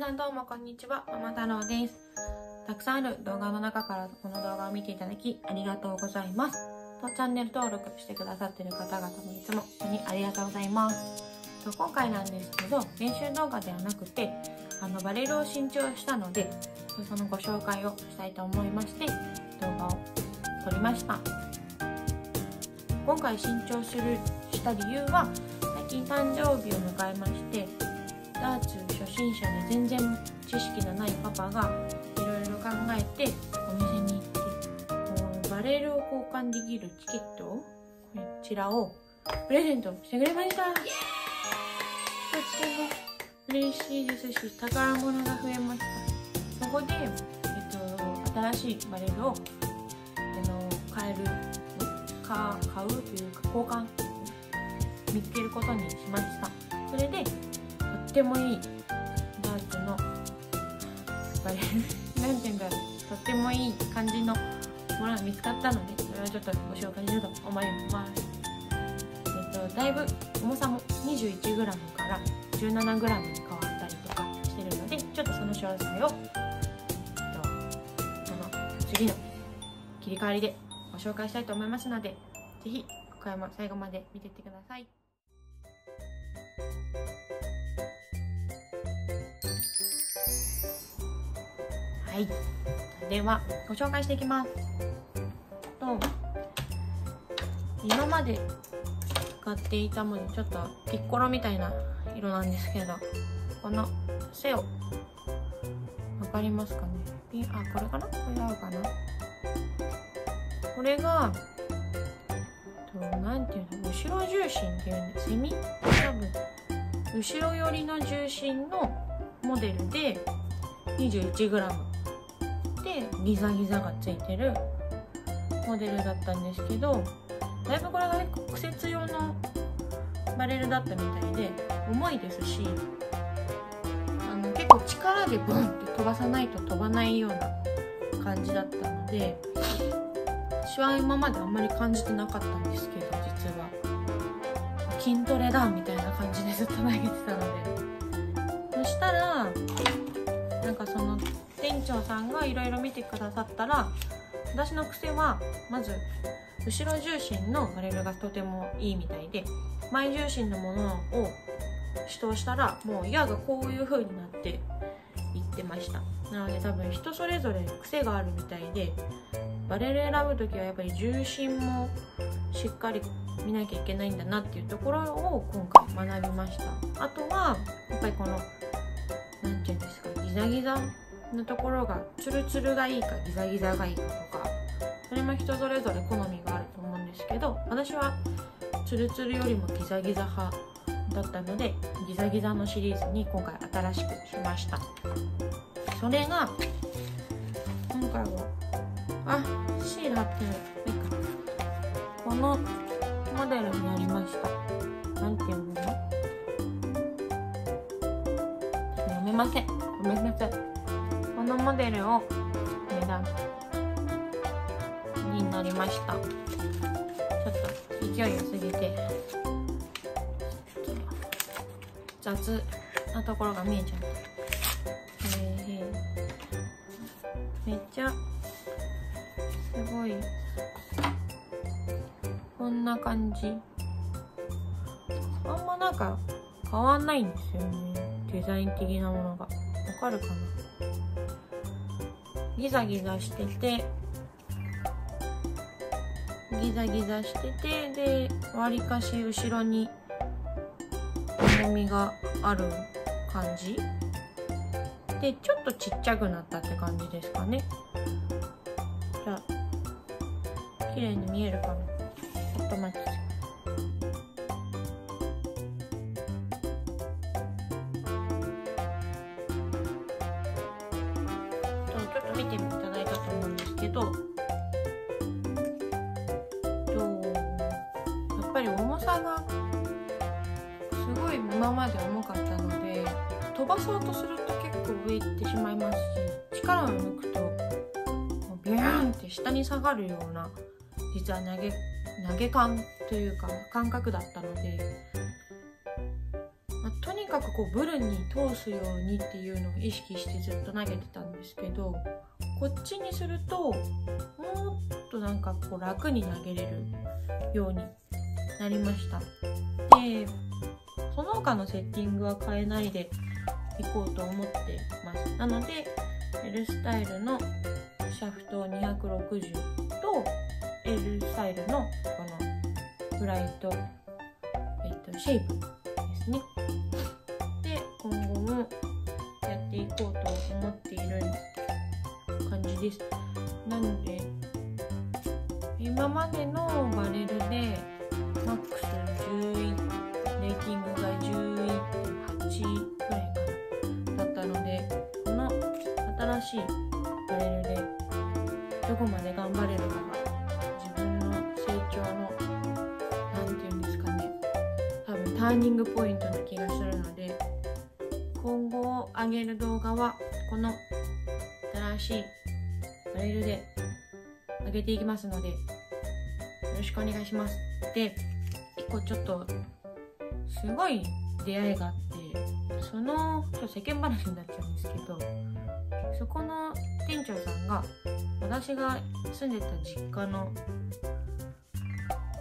さんどうもこんにちは、ママ太郎です。たくさんある動画の中からこの動画を見ていただきありがとうございます。とチャンネル登録してくださっている方々もいつも本当にありがとうございます。と今回なんですけど、練習動画ではなくて、あのバレルを新調したので、そのご紹介をしたいと思いまして、動画を撮りました。今回新調するした理由は、最近誕生日を迎えまして、ダーツ初心者で全然知識のないパパがいろいろ考えてお店に行ってこうバレルを交換できるチケットをこちらをプレゼントしてくれました。とっても嬉しいです。し宝物が増えましたそこで、えっと、新しいバレルをあの買えるか買うというか交換見つけることにしました。それでってもいい。ダーツの。バレルなんて言うんだろう。とってもいい感じのものが見つかったのでそれをちょっとご紹介しようと思います。えっとだいぶ重さも 21g から 17g に変わったりとかしてるのでちょっとその詳細を、えっと、その次の切り替わりでご紹介したいと思いますのでぜひ今回も最後まで見ていってください。はい。ではご紹介していきます。と今まで使っていたものちょっとピッコロみたいな色なんですけどこの背をわかりますかね？ピあこれかな？これ合うかな？これがとなんていうの？後ろ重心っていうんでセミ？多分。後ろ寄りの重心のモデルで 21g でギザギザがついてるモデルだったんですけどだいぶこれがね苦節用のバレルだったみたいで重いですしあの結構力でボンって飛ばさないと飛ばないような感じだったので私は今まであんまり感じてなかったんですけど実は。筋トレだみたいな感じでずっと投げてたので。そしたらなんかその店長さんがいろいろ見てくださったら私の癖はまず後ろ重心のバレルがとてもいいみたいで前重心のものを指導したらもう矢がこういう風になっていってました。なので多分人それぞれ癖があるみたいでバレル選ぶ時はやっぱり重心もしっかり見なきゃいけないんだなっていうところを今回学びました。あとはやっぱりこの何て言うんですかギザギザのところがツルツルがいいかギザギザがいいかとかそれも人それぞれ好みがあると思うんですけど私はツルツルよりもギザギザ派だったのでギザギザのシリーズに今回新しくしました。それが今回はあシール貼ってるいいかこのモデルになりました。なんて読むの？読めません。ごめんなさい。のモデルを値段になりました。ちょっと勢いよすぎて雑なところが見えちゃったえー、めっちゃすごいこんな感じ。あんまなんか変わんないんですよね。デザイン的なものが。わかるかな？ギザギザしててギザギザしててでわりかし後ろに重みがある感じ。でちょっとちっちゃくなったって感じですかね。じゃあ綺麗に見えるかなちょっと待って。今まで重かったので飛ばそうとすると結構上行ってしまいますし力を抜くとビューンって下に下がるような実は投げ投げ感というか感覚だったので、まあ、とにかくこうブルに通すようにっていうのを意識してずっと投げてたんですけどこっちにするともっとなんかこう楽に投げれるようになりました。でその他のセッティングは変えないでいこうと思ってます。なので L スタイルのシャフト260と L スタイルのこのフライト、えっと、シェイプですね。で今後もやっていこうと思っている感じです。なので今までのバレルでマックス11レーティングしいバレルでどこまで頑張れるのか自分の成長の何て言うんですかね多分ターニングポイントな気がするので今後上げる動画はこの新しいバレルで上げていきますのでよろしくお願いします。で一個ちょっとすごい出会いがあってそのちょっと世間話になっちゃうんですけどそこの店長さんが私が住んでた実家の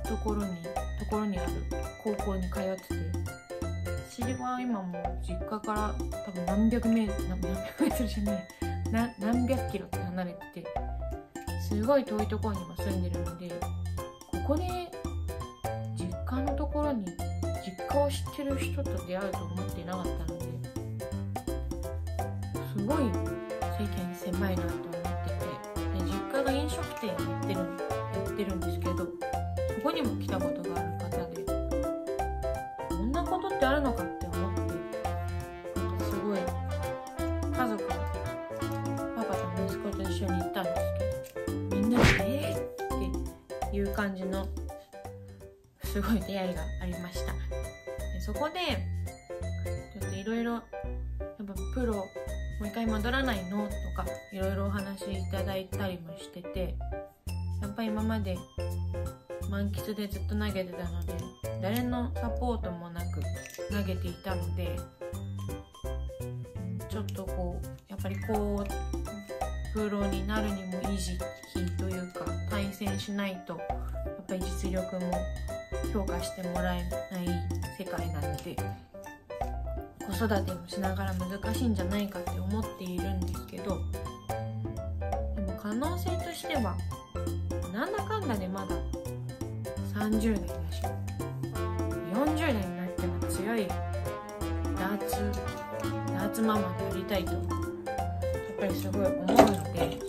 ところにところにある高校に通ってて私は今もう実家から多分何百メートル何百メートルじゃない何百キロって離れててすごい遠いところにも住んでるのでここで実家のところに実家を知ってる人と出会うと思ってなかったのですごい世間狭いなと思っててで実家が飲食店やってるやってるんですけどそこにも来たことがある方でこんなことってあるのかって思ってなんかすごい家族パパと息子と一緒に行ったんですけどみんなで「えー!」っていう感じのすごい出会いがありましたでそこでちょっといろいろやっぱプロもう一回戻らないのとかいろいろお話いただいたりもしててやっぱり今まで満喫でずっと投げてたので誰のサポートもなく投げていたのでちょっとこうやっぱりこうプロになるにも維持期というか対戦しないとやっぱり実力も評価してもらえない世界なので子育てもしながら難しいんじゃないかって思っているんですけどでも可能性としてはなんだかんだでまだ30代だし40代になっても強いダーツダーツママでありたいとやっぱりすごい思うので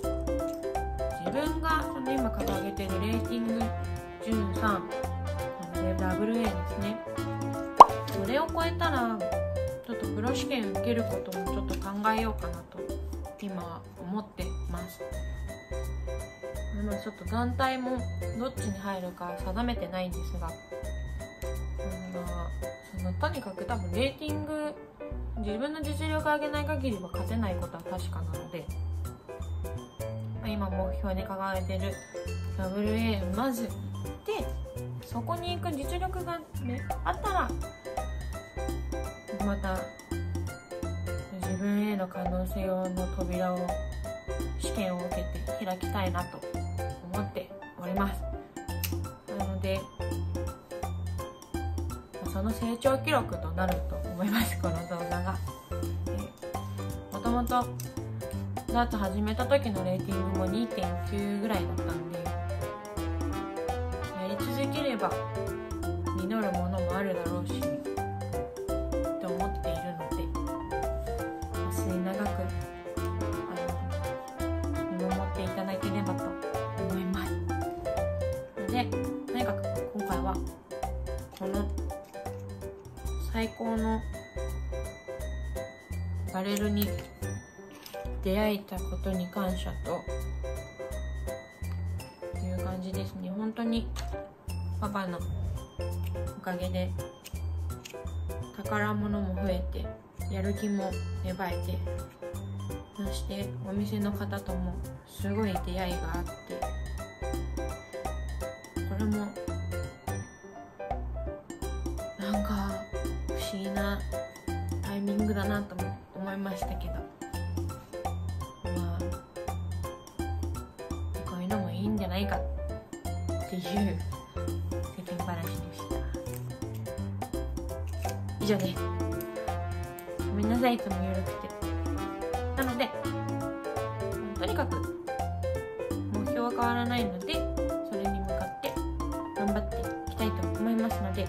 自分がその今掲げてるレーティング13なので WA ですね。それを超えたらょっとプロ試験受けることもちょっと考えようかなと今思ってます。まあちょっと団体もどっちに入るか定めてないんですが、まあ、そのとにかく多分レーティング自分の実力上げない限りは勝てないことは確かなので、まあ、今目標に掲げてる WA まず行ってそこに行く実力が、ね、あったらまた自分への可能性の扉を試験を受けて開きたいなと思っております。なのでその成長記録となると思いますこの動画が。もともとダーツ始めた時のレーティングも2.9ぐらいだったんでやり続ければ実るものもあるだろうしこの最高のバレルに出会えたことに感謝という感じですね。本当にパパのおかげで宝物も増えてやる気も芽生えてそしてお店の方ともすごい出会いがあってこれもないかっていう世間話でした。以上です。ごめんなさいいつも緩くて。なのでとにかく目標は変わらないのでそれに向かって頑張っていきたいと思いますのでよ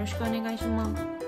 ろしくお願いします。